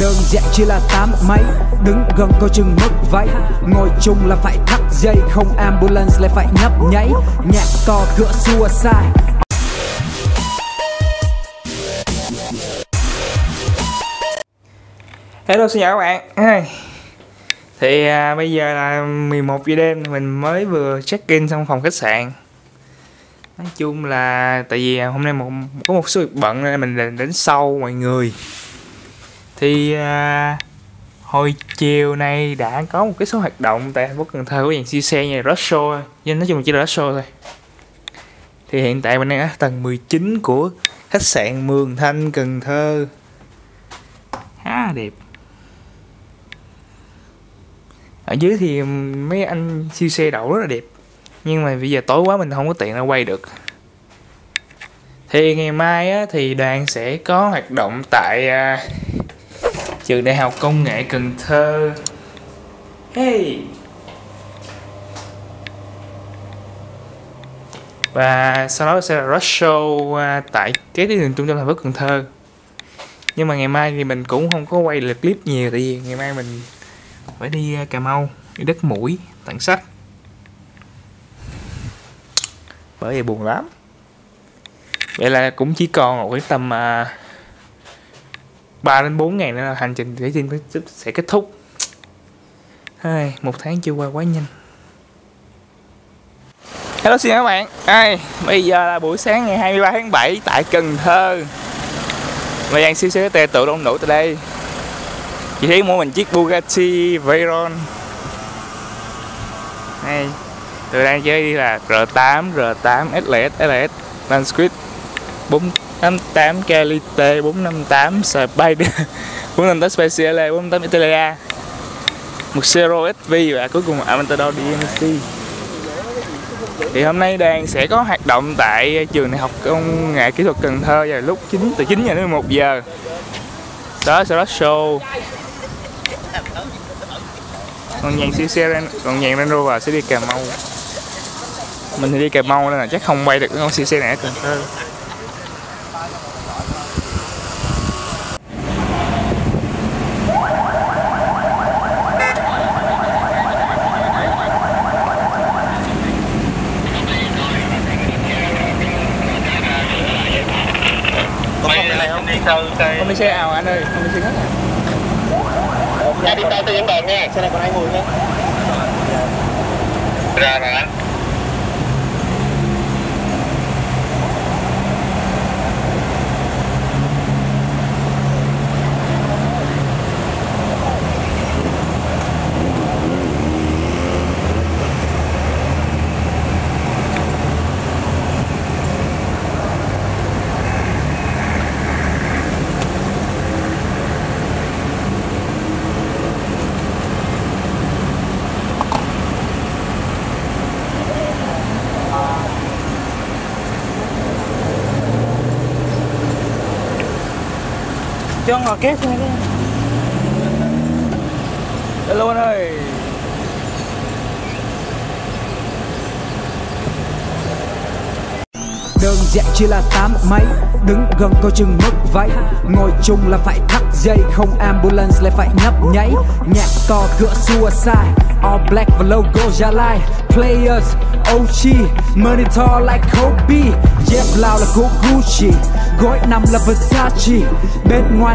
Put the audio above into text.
Đơn giản chỉ là tám mấy Đứng gần coi chừng mất váy. Ngồi chung là phải thắt dây Không ambulance lại phải nhấp nháy. Nhạc to cửa xua sai. Hello xin chào các bạn. Thì à, bây giờ là 11 giờ đêm Mình mới vừa check in xong phòng khách sạn. Nói chung là Tại vì hôm nay một, có một số việc bận Nên mình đến sau mọi người. Thì à, Hồi chiều nay đã có một cái số hoạt động Tại thành phố Cần Thơ của dàn siêu xe như là Rush Show Nhưng nói chung là chỉ là Rush Show thôi. Thì hiện tại mình đang ở tầng 19 của khách sạn Mường Thanh Cần Thơ. Khá đẹp. Ở dưới thì mấy anh siêu xe đậu rất là đẹp. Nhưng mà bây giờ tối quá mình không có tiện ra quay được. Thì ngày mai á, thì đoàn sẽ có hoạt động tại uh, trường đại học công nghệ cần thơ. Hey. Và sau đó sẽ là rush show à, tại cái tuyến đường trung tâm thành phố cần thơ. Nhưng mà ngày mai thì mình cũng không có quay được clip nhiều tại vì ngày mai mình phải đi à, Cà Mau đi đất mũi tặng sách. Bởi vì buồn lắm. Vậy là cũng chỉ còn khoảng cái tầm uh, 3 đến 4 ngày nữa là hành trình để tin sẽ kết thúc. Hai một tháng chưa qua quá nhanh. Hello xin chào các bạn. Ai, Bây giờ là buổi sáng ngày 23 tháng 7 tại Cần Thơ. Mình đang siêu xe tề tự đông đủ tại đây. Chị thấy mua mình chiếc Bugatti Veyron. Này Tôi đang chơi đi là R8, R8, SLS, SLS, Landscript 4 58 Calite 458 Spider 458 Speciale 458 Italia. Một Zero SV và cuối cùng là Aventador DMC thì hôm nay đoàn sẽ có hoạt động tại trường đại học công nghệ kỹ thuật Cần Thơ vào lúc 9 từ 9 giờ đến 11 giờ. Đó sẽ có show. Còn nhàn siêu xe lên, còn nhàn Range Rover sẽ đi Cà Mau. Mình thì đi Cà Mau nên là chắc không quay được con siêu xe này ở Cần Thơ. Không đi xe ảo anh ơi không đi xe khách à Ra đi tay tôi dẫn đoàn nha. Xe này còn ai ngồi nha Ra rồi anh cho ngồi két xuống cái hello anh ơi. Đơn giản chỉ là tám mấy Đứng gần coi chừng mất váy. Ngồi chung là phải thắt dây Không ambulance lại phải nhấp nháy. Nhạc to cửa xua sai All black và logo Gia Lai. Players OG tall like Kobe. Dép lao là của Gucci Gối nằm là Versace. Bên ngoài